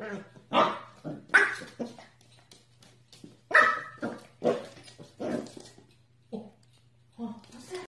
어, 어.